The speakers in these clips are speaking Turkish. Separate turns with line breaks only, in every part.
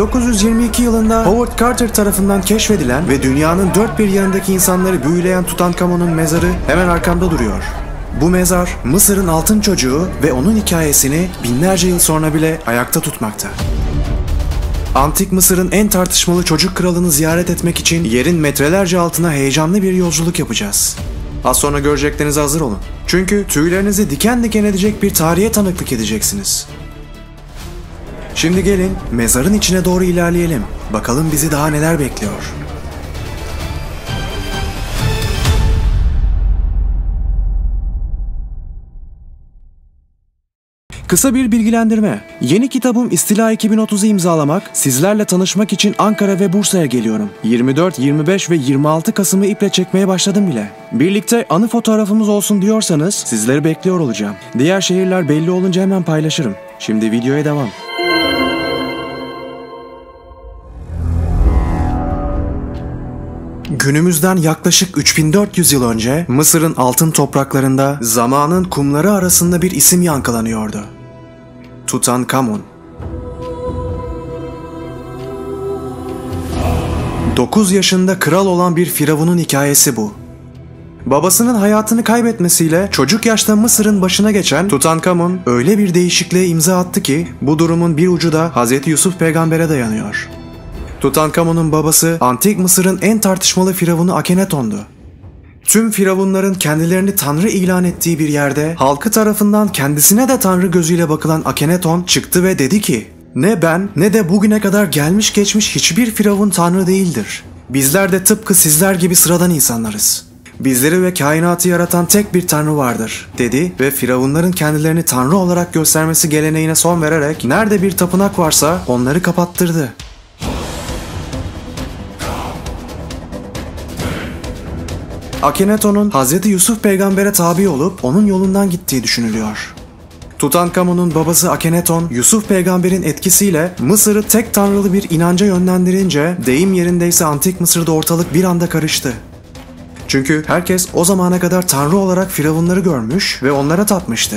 1922 yılında Howard Carter tarafından keşfedilen ve dünyanın dört bir yanındaki insanları büyüleyen Tutankamon'un mezarı hemen arkamda duruyor. Bu mezar Mısır'ın altın çocuğu ve onun hikayesini binlerce yıl sonra bile ayakta tutmakta. Antik Mısır'ın en tartışmalı çocuk kralını ziyaret etmek için yerin metrelerce altına heyecanlı bir yolculuk yapacağız. Az sonra göreceklerinize hazır olun. Çünkü tüylerinizi diken diken edecek bir tarihe tanıklık edeceksiniz. Şimdi gelin mezarın içine doğru ilerleyelim. Bakalım bizi daha neler bekliyor. Kısa bir bilgilendirme. Yeni kitabım İstila 2030'u imzalamak, sizlerle tanışmak için Ankara ve Bursa'ya geliyorum. 24, 25 ve 26 Kasım'ı iple çekmeye başladım bile. Birlikte anı fotoğrafımız olsun diyorsanız sizleri bekliyor olacağım. Diğer şehirler belli olunca hemen paylaşırım. Şimdi videoya devam. Günümüzden yaklaşık 3400 yıl önce Mısır'ın altın topraklarında zamanın kumları arasında bir isim yankılanıyordu. Tutankamon. 9 yaşında kral olan bir firavunun hikayesi bu. Babasının hayatını kaybetmesiyle çocuk yaşta Mısır'ın başına geçen Tutankamon öyle bir değişikliğe imza attı ki bu durumun bir ucu da Hz. Yusuf peygambere dayanıyor. Tutankamon'un babası Antik Mısır'ın en tartışmalı firavunu Akhenaton'du. Tüm firavunların kendilerini tanrı ilan ettiği bir yerde halkı tarafından kendisine de tanrı gözüyle bakılan Akhenaton çıktı ve dedi ki ne ben ne de bugüne kadar gelmiş geçmiş hiçbir firavun tanrı değildir. Bizler de tıpkı sizler gibi sıradan insanlarız. Bizleri ve kainatı yaratan tek bir tanrı vardır dedi ve firavunların kendilerini tanrı olarak göstermesi geleneğine son vererek nerede bir tapınak varsa onları kapattırdı. Akhenaton'un Hz. Yusuf peygambere tabi olup onun yolundan gittiği düşünülüyor. Tutankamon'un babası Akhenaton, Yusuf peygamberin etkisiyle Mısır'ı tek tanrılı bir inanca yönlendirince deyim yerindeyse antik Mısır'da ortalık bir anda karıştı. Çünkü herkes o zamana kadar tanrı olarak firavunları görmüş ve onlara tapmıştı.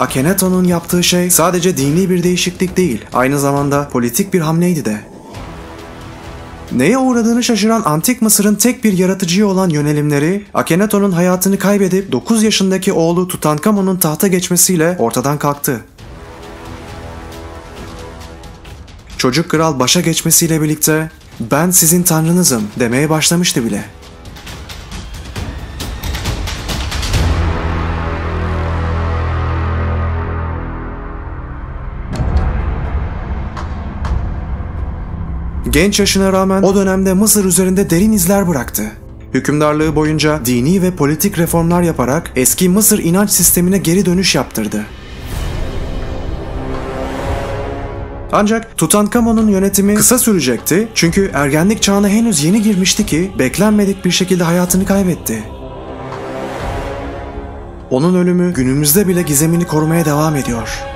Akhenaton'un yaptığı şey sadece dini bir değişiklik değil, aynı zamanda politik bir hamleydi de. Neye uğradığını şaşıran Antik Mısır'ın tek bir yaratıcıya olan yönelimleri, Akhenaton'un hayatını kaybedip 9 yaşındaki oğlu Tutankamon'un tahta geçmesiyle ortadan kalktı. Çocuk kral başa geçmesiyle birlikte ben sizin tanrınızım demeye başlamıştı bile. Genç yaşına rağmen o dönemde Mısır üzerinde derin izler bıraktı. Hükümdarlığı boyunca dini ve politik reformlar yaparak eski Mısır inanç sistemine geri dönüş yaptırdı. Ancak Tutankamon'un yönetimi kısa sürecekti çünkü ergenlik çağına henüz yeni girmişti ki beklenmedik bir şekilde hayatını kaybetti. Onun ölümü günümüzde bile gizemini korumaya devam ediyor.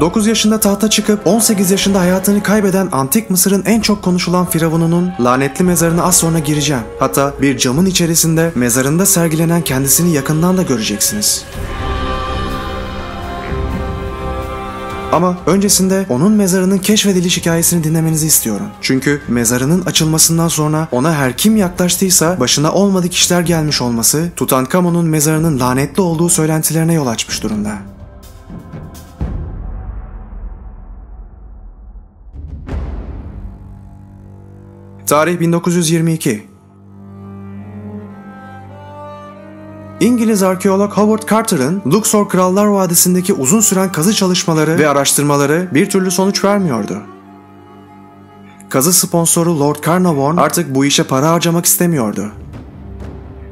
9 yaşında tahta çıkıp 18 yaşında hayatını kaybeden Antik Mısır'ın en çok konuşulan firavununun lanetli mezarına az sonra gireceğim. Hatta bir camın içerisinde mezarında sergilenen kendisini yakından da göreceksiniz. Ama öncesinde onun mezarının keşfediliş hikayesini dinlemenizi istiyorum. Çünkü mezarının açılmasından sonra ona her kim yaklaştıysa başına olmadık işler gelmiş olması Tutankamon'un mezarının lanetli olduğu söylentilerine yol açmış durumda. Tarih 1922. İngiliz arkeolog Howard Carter'ın Luxor Krallar Vadisi'ndeki uzun süren kazı çalışmaları ve araştırmaları bir türlü sonuç vermiyordu. Kazı sponsoru Lord Carnarvon artık bu işe para harcamak istemiyordu.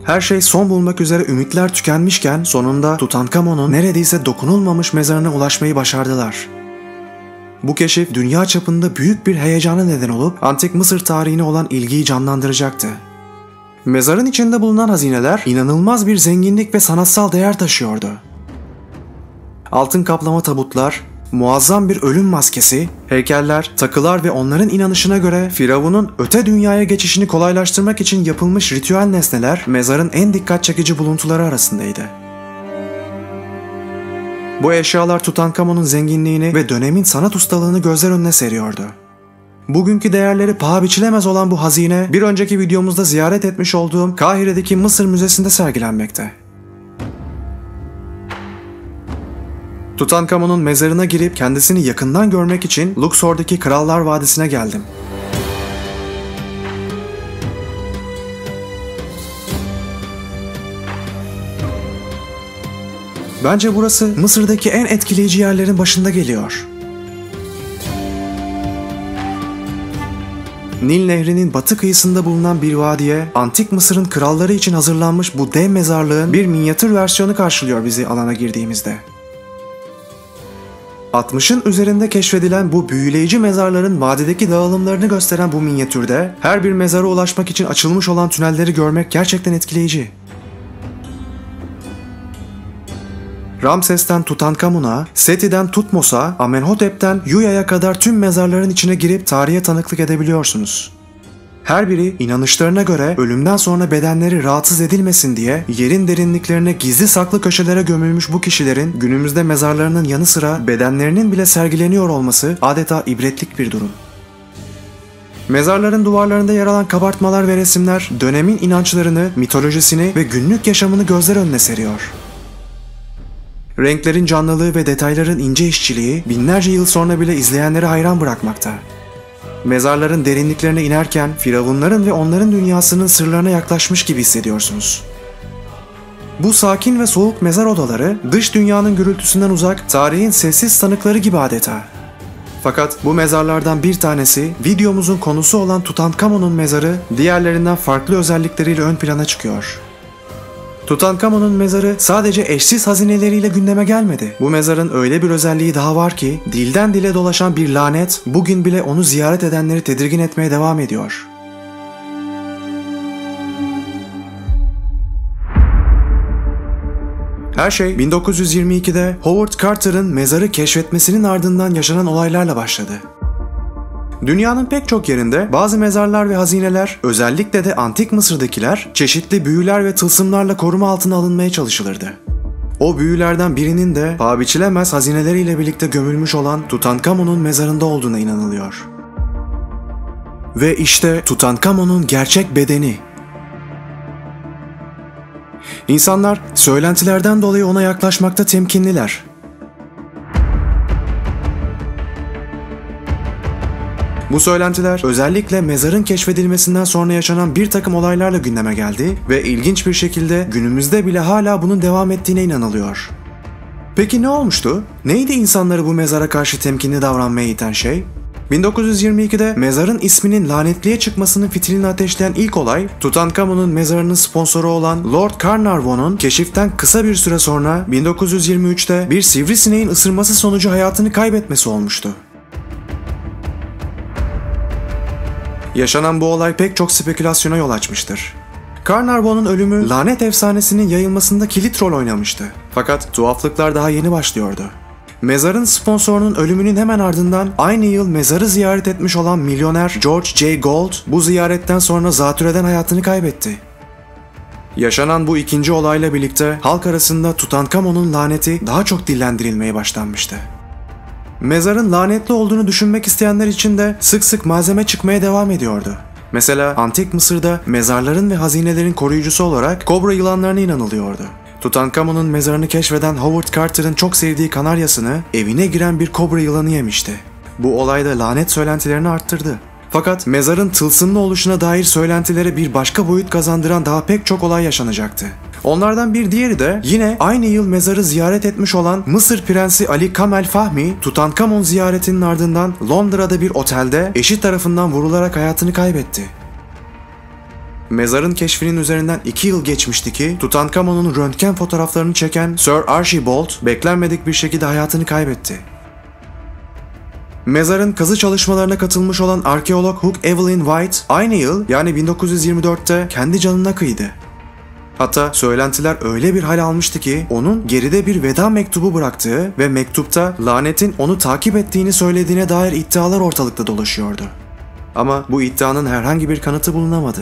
Her şey son bulmak üzere ümitler tükenmişken sonunda Tutankamon'un neredeyse dokunulmamış mezarına ulaşmayı başardılar. Bu keşif dünya çapında büyük bir heyecana neden olup antik Mısır tarihine olan ilgiyi canlandıracaktı. Mezarın içinde bulunan hazineler inanılmaz bir zenginlik ve sanatsal değer taşıyordu. Altın kaplama tabutlar, muazzam bir ölüm maskesi, heykeller, takılar ve onların inanışına göre Firavun'un öte dünyaya geçişini kolaylaştırmak için yapılmış ritüel nesneler mezarın en dikkat çekici buluntuları arasındaydı. Bu eşyalar Tutankamon'un zenginliğini ve dönemin sanat ustalığını gözler önüne seriyordu. Bugünkü değerleri paha biçilemez olan bu hazine bir önceki videomuzda ziyaret etmiş olduğum Kahire'deki Mısır Müzesi'nde sergilenmekte. Tutankamon'un mezarına girip kendisini yakından görmek için Luxor'daki Krallar Vadisi'ne geldim. Bence burası Mısır'daki en etkileyici yerlerin başında geliyor. Nil Nehri'nin batı kıyısında bulunan bir vadiye, antik Mısır'ın kralları için hazırlanmış bu dev mezarlığın bir minyatür versiyonu karşılıyor bizi alana girdiğimizde. 60'ın üzerinde keşfedilen bu büyüleyici mezarların vadideki dağılımlarını gösteren bu minyatürde her bir mezara ulaşmak için açılmış olan tünelleri görmek gerçekten etkileyici. Ramses'ten Tutankamun'a, Seti'den Tutmos'a, Amenhotep'ten Yuya'ya kadar tüm mezarların içine girip tarihe tanıklık edebiliyorsunuz. Her biri inanışlarına göre ölümden sonra bedenleri rahatsız edilmesin diye yerin derinliklerine gizli saklı köşelere gömülmüş bu kişilerin günümüzde mezarlarının yanı sıra bedenlerinin bile sergileniyor olması adeta ibretlik bir durum. Mezarların duvarlarında yer alan kabartmalar ve resimler dönemin inançlarını, mitolojisini ve günlük yaşamını gözler önüne seriyor. Renklerin canlılığı ve detayların ince işçiliği binlerce yıl sonra bile izleyenleri hayran bırakmakta. Mezarların derinliklerine inerken firavunların ve onların dünyasının sırlarına yaklaşmış gibi hissediyorsunuz. Bu sakin ve soğuk mezar odaları dış dünyanın gürültüsünden uzak, tarihin sessiz tanıkları gibi adeta. Fakat bu mezarlardan bir tanesi videomuzun konusu olan Tutankamon'un mezarı diğerlerinden farklı özellikleriyle ön plana çıkıyor. Tutankamon'un mezarı sadece eşsiz hazineleriyle gündeme gelmedi. Bu mezarın öyle bir özelliği daha var ki dilden dile dolaşan bir lanet bugün bile onu ziyaret edenleri tedirgin etmeye devam ediyor. Her şey 1922'de Howard Carter'ın mezarı keşfetmesinin ardından yaşanan olaylarla başladı. Dünyanın pek çok yerinde bazı mezarlar ve hazineler, özellikle de antik Mısır'dakiler, çeşitli büyüler ve tılsımlarla koruma altına alınmaya çalışılırdı. O büyülerden birinin de paha biçilemez hazineleriyle birlikte gömülmüş olan Tutankamon'un mezarında olduğuna inanılıyor. Ve işte Tutankamon'un gerçek bedeni. İnsanlar söylentilerden dolayı ona yaklaşmakta temkinliler. Bu söylentiler özellikle mezarın keşfedilmesinden sonra yaşanan bir takım olaylarla gündeme geldi ve ilginç bir şekilde günümüzde bile hala bunun devam ettiğine inanılıyor. Peki ne olmuştu? Neydi insanları bu mezara karşı temkinli davranmaya iten şey? 1922'de mezarın isminin lanetliye çıkmasının fitilini ateşleyen ilk olay, Tutankamon'un mezarının sponsoru olan Lord Carnarvon'un keşiften kısa bir süre sonra 1923'te bir sivrisineğin ısırması sonucu hayatını kaybetmesi olmuştu. Yaşanan bu olay pek çok spekülasyona yol açmıştır. Carnarvon'un ölümü lanet efsanesinin yayılmasında kilit rol oynamıştı. Fakat tuhaflıklar daha yeni başlıyordu. Mezarın sponsorunun ölümünün hemen ardından aynı yıl mezarı ziyaret etmiş olan milyoner George J. Gold bu ziyaretten sonra zatürreden hayatını kaybetti. Yaşanan bu ikinci olayla birlikte halk arasında Tutankamon'un laneti daha çok dillendirilmeye başlanmıştı. Mezarın lanetli olduğunu düşünmek isteyenler için de sık sık malzeme çıkmaya devam ediyordu. Mesela antik Mısır'da mezarların ve hazinelerin koruyucusu olarak kobra yılanlarına inanılıyordu. Tutankamon'un mezarını keşfeden Howard Carter'ın çok sevdiği kanaryasını evine giren bir kobra yılanı yemişti. Bu olay da lanet söylentilerini arttırdı. Fakat mezarın tılsımlı oluşuna dair söylentilere bir başka boyut kazandıran daha pek çok olay yaşanacaktı. Onlardan bir diğeri de yine aynı yıl mezarı ziyaret etmiş olan Mısır Prensi Ali Kamel Fahmi, Tutankamon ziyaretinin ardından Londra'da bir otelde eşi tarafından vurularak hayatını kaybetti. Mezarın keşfinin üzerinden 2 yıl geçmişti ki Tutankamon'un röntgen fotoğraflarını çeken Sir Archibald beklenmedik bir şekilde hayatını kaybetti. Mezarın kazı çalışmalarına katılmış olan arkeolog Hook Evelyn White aynı yıl yani 1924'te kendi canına kıydı. Hatta söylentiler öyle bir hal almıştı ki onun geride bir veda mektubu bıraktığı ve mektupta lanetin onu takip ettiğini söylediğine dair iddialar ortalıkta dolaşıyordu. Ama bu iddianın herhangi bir kanıtı bulunamadı.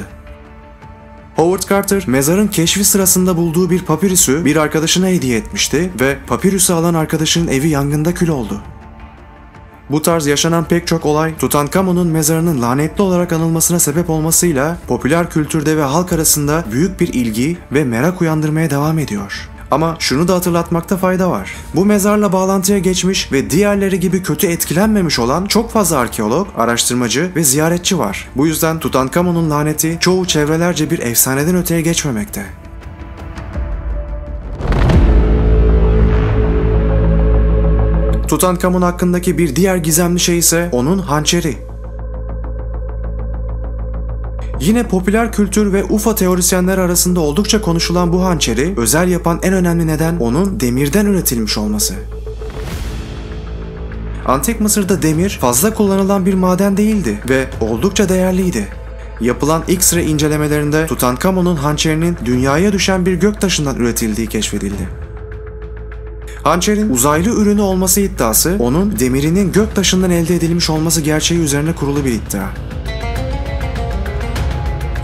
Howard Carter mezarın keşfi sırasında bulduğu bir papirüsü bir arkadaşına hediye etmişti ve papirüsü alan arkadaşının evi yangında kül oldu. Bu tarz yaşanan pek çok olay Tutankamon'un mezarının lanetli olarak anılmasına sebep olmasıyla popüler kültürde ve halk arasında büyük bir ilgi ve merak uyandırmaya devam ediyor. Ama şunu da hatırlatmakta fayda var. Bu mezarla bağlantıya geçmiş ve diğerleri gibi kötü etkilenmemiş olan çok fazla arkeolog, araştırmacı ve ziyaretçi var. Bu yüzden Tutankamon'un laneti çoğu çevrelerce bir efsaneden öteye geçmemekte. Tutankamon hakkındaki bir diğer gizemli şey ise onun hançeri. Yine popüler kültür ve UFO teorisyenler arasında oldukça konuşulan bu hançeri özel yapan en önemli neden onun demirden üretilmiş olması. Antik Mısır'da demir fazla kullanılan bir maden değildi ve oldukça değerliydi. Yapılan X-ray incelemelerinde Tutankamon'un hançerinin dünyaya düşen bir göktaşından üretildiği keşfedildi. Hançerin uzaylı ürünü olması iddiası, onun demirinin göktaşından elde edilmiş olması gerçeği üzerine kurulu bir iddia.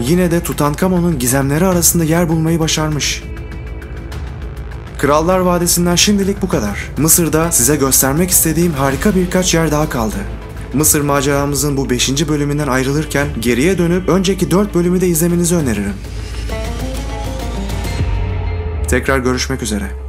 Yine de Tutankamon'un gizemleri arasında yer bulmayı başarmış. Krallar Vadisi'nden şimdilik bu kadar. Mısır'da size göstermek istediğim harika birkaç yer daha kaldı. Mısır maceramızın bu 5. bölümünden ayrılırken geriye dönüp önceki 4 bölümü de izlemenizi öneririm. Tekrar görüşmek üzere.